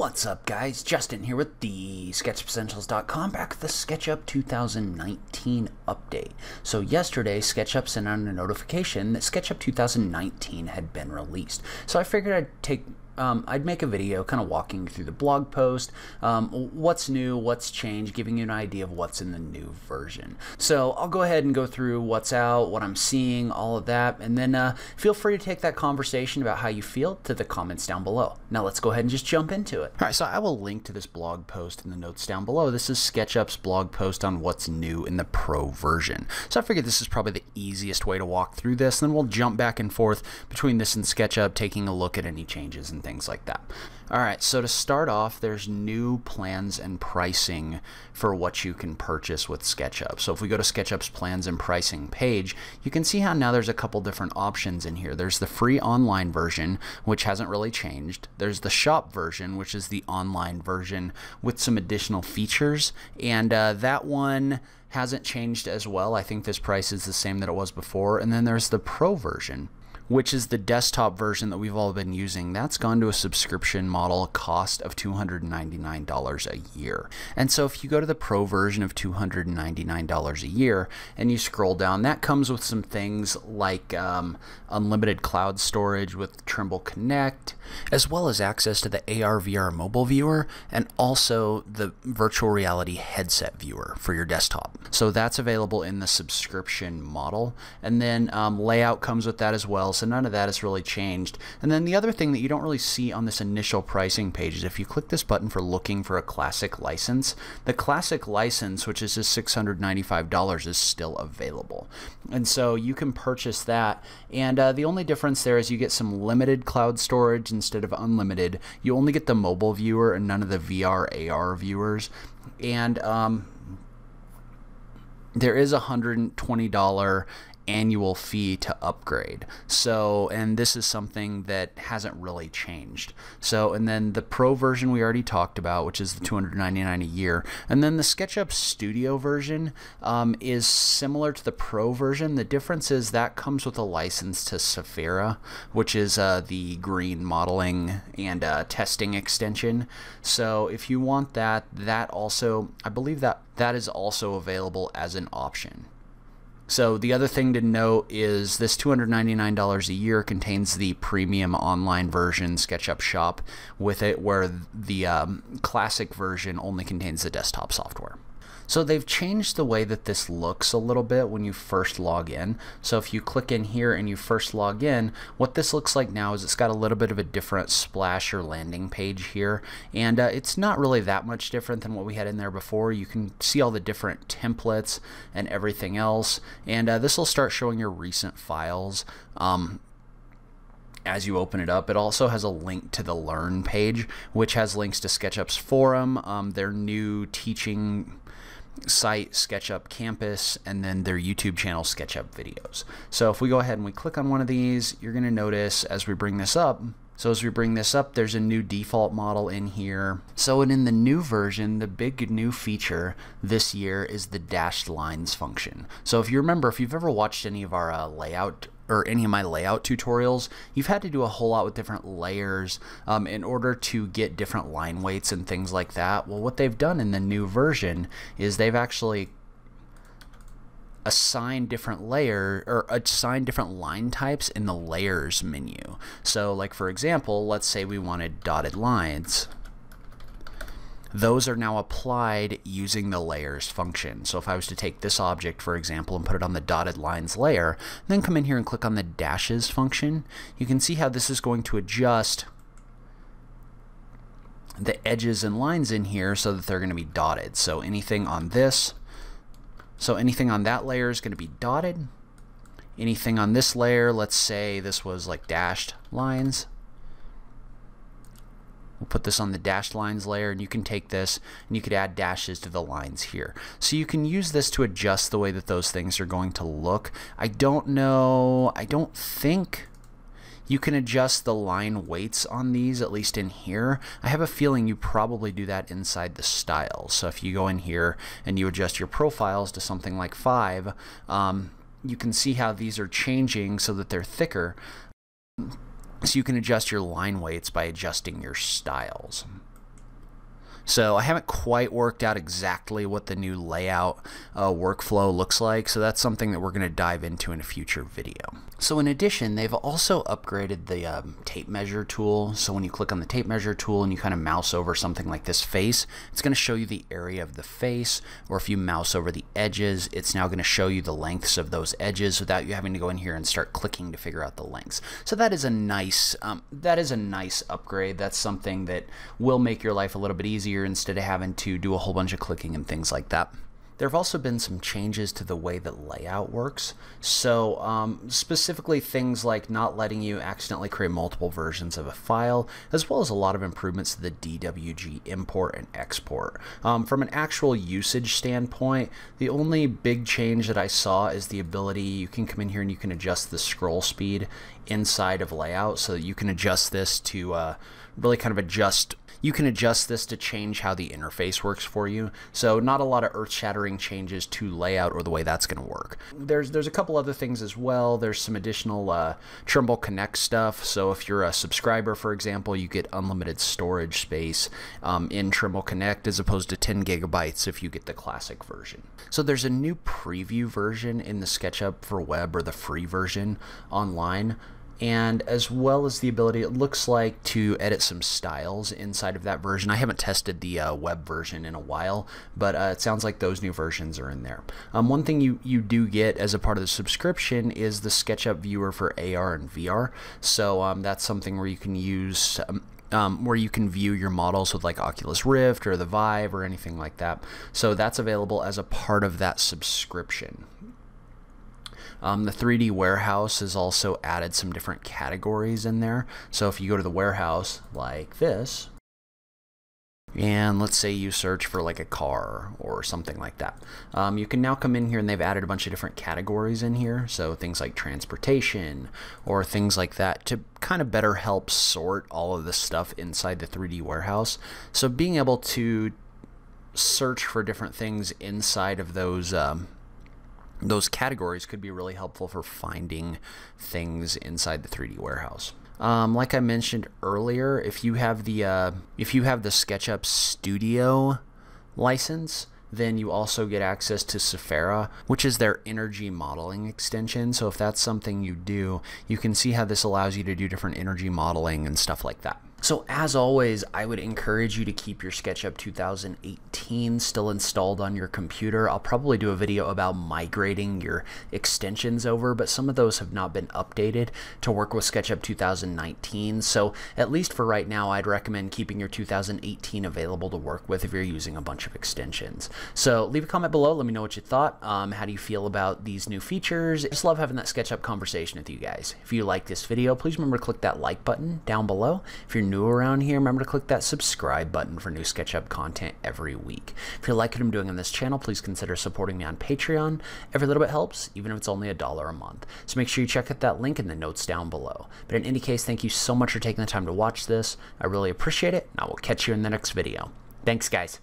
What's up, guys? Justin here with the SketchUpEssentials.com back with the SketchUp 2019 update. So yesterday, SketchUp sent out a notification that SketchUp 2019 had been released. So I figured I'd take um, I'd make a video kind of walking through the blog post, um, what's new, what's changed, giving you an idea of what's in the new version. So I'll go ahead and go through what's out, what I'm seeing, all of that, and then uh, feel free to take that conversation about how you feel to the comments down below. Now let's go ahead and just jump into it. All right, so I will link to this blog post in the notes down below. This is SketchUp's blog post on what's new in the Pro version. So I figured this is probably the easiest way to walk through this, and then we'll jump back and forth between this and SketchUp, taking a look at any changes and things things like that. All right, so to start off, there's new plans and pricing for what you can purchase with SketchUp. So if we go to SketchUp's plans and pricing page, you can see how now there's a couple different options in here. There's the free online version, which hasn't really changed. There's the shop version, which is the online version with some additional features. And uh, that one hasn't changed as well. I think this price is the same that it was before. And then there's the pro version which is the desktop version that we've all been using, that's gone to a subscription model cost of $299 a year. And so if you go to the pro version of $299 a year and you scroll down, that comes with some things like um, unlimited cloud storage with Trimble Connect, as well as access to the AR VR mobile viewer and also the virtual reality headset viewer for your desktop. So that's available in the subscription model. And then um, layout comes with that as well so none of that has really changed. And then the other thing that you don't really see on this initial pricing page is if you click this button for looking for a classic license, the classic license, which is just $695, is still available. And so you can purchase that. And uh, the only difference there is you get some limited cloud storage instead of unlimited. You only get the mobile viewer and none of the VR AR viewers. And um, there is a $120 annual fee to upgrade. So, and this is something that hasn't really changed. So, and then the pro version we already talked about, which is the 299 a year, and then the SketchUp Studio version um, is similar to the pro version. The difference is that comes with a license to Sefaira, which is uh, the green modeling and uh, testing extension. So, if you want that, that also, I believe that that is also available as an option. So the other thing to note is this $299 a year contains the premium online version SketchUp Shop with it, where the um, classic version only contains the desktop software. So they've changed the way that this looks a little bit when you first log in. So if you click in here and you first log in, what this looks like now is it's got a little bit of a different splash or landing page here. And uh, it's not really that much different than what we had in there before. You can see all the different templates and everything else. And uh, this will start showing your recent files. Um, as you open it up. It also has a link to the Learn page, which has links to SketchUp's forum, um, their new teaching site SketchUp Campus and then their YouTube channel SketchUp Videos. So if we go ahead and we click on one of these, you're going to notice as we bring this up, so as we bring this up, there's a new default model in here. So and in the new version, the big new feature this year is the dashed lines function. So if you remember, if you've ever watched any of our uh, layout or any of my layout tutorials, you've had to do a whole lot with different layers um, in order to get different line weights and things like that. Well, what they've done in the new version is they've actually assign different layer or assign different line types in the layers menu. So like for example, let's say we wanted dotted lines those are now applied using the layers function. So if I was to take this object, for example, and put it on the dotted lines layer, then come in here and click on the dashes function, you can see how this is going to adjust the edges and lines in here so that they're going to be dotted. So anything on this, so anything on that layer is going to be dotted. Anything on this layer, let's say this was like dashed lines, We'll put this on the dashed lines layer and you can take this and you could add dashes to the lines here. So you can use this to adjust the way that those things are going to look. I don't know, I don't think you can adjust the line weights on these, at least in here. I have a feeling you probably do that inside the styles. So if you go in here and you adjust your profiles to something like 5, um, you can see how these are changing so that they're thicker. So you can adjust your line weights by adjusting your styles. So I haven't quite worked out exactly what the new layout uh, workflow looks like, so that's something that we're going to dive into in a future video. So in addition, they've also upgraded the um, tape measure tool. So when you click on the tape measure tool and you kind of mouse over something like this face, it's going to show you the area of the face, or if you mouse over the edges, it's now going to show you the lengths of those edges without you having to go in here and start clicking to figure out the lengths. So that is a nice, um, that is a nice upgrade. That's something that will make your life a little bit easier instead of having to do a whole bunch of clicking and things like that. There have also been some changes to the way that layout works. So, um, specifically things like not letting you accidentally create multiple versions of a file, as well as a lot of improvements to the DWG import and export. Um, from an actual usage standpoint, the only big change that I saw is the ability you can come in here and you can adjust the scroll speed inside of layout so that you can adjust this to uh, really kind of adjust you can adjust this to change how the interface works for you. So not a lot of earth-shattering changes to layout or the way that's going to work. There's there's a couple other things as well. There's some additional uh, Trimble Connect stuff. So if you're a subscriber, for example, you get unlimited storage space um, in Trimble Connect as opposed to 10 gigabytes if you get the classic version. So there's a new preview version in the SketchUp for web or the free version online and as well as the ability, it looks like, to edit some styles inside of that version. I haven't tested the uh, web version in a while, but uh, it sounds like those new versions are in there. Um, one thing you, you do get as a part of the subscription is the SketchUp viewer for AR and VR. So um, that's something where you can use um, um, where you can view your models with like Oculus Rift or the Vive or anything like that. So that's available as a part of that subscription. Um, the 3D warehouse has also added some different categories in there. So if you go to the warehouse like this, and let's say you search for like a car or something like that. Um, you can now come in here and they've added a bunch of different categories in here. So things like transportation or things like that to kind of better help sort all of the stuff inside the 3D warehouse. So being able to search for different things inside of those um, those categories could be really helpful for finding things inside the 3D warehouse. Um, like I mentioned earlier, if you have the uh, if you have the SketchUp Studio license, then you also get access to Sefaira, which is their energy modeling extension. So if that's something you do, you can see how this allows you to do different energy modeling and stuff like that. So as always, I would encourage you to keep your SketchUp 2018 still installed on your computer. I'll probably do a video about migrating your extensions over, but some of those have not been updated to work with SketchUp 2019. So at least for right now, I'd recommend keeping your 2018 available to work with if you're using a bunch of extensions. So leave a comment below. Let me know what you thought. Um, how do you feel about these new features? I just love having that SketchUp conversation with you guys. If you like this video, please remember to click that like button down below. If you're new around here, remember to click that subscribe button for new SketchUp content every week. If you like what I'm doing on this channel, please consider supporting me on Patreon. Every little bit helps, even if it's only a dollar a month. So make sure you check out that link in the notes down below. But in any case, thank you so much for taking the time to watch this. I really appreciate it, and I will catch you in the next video. Thanks, guys.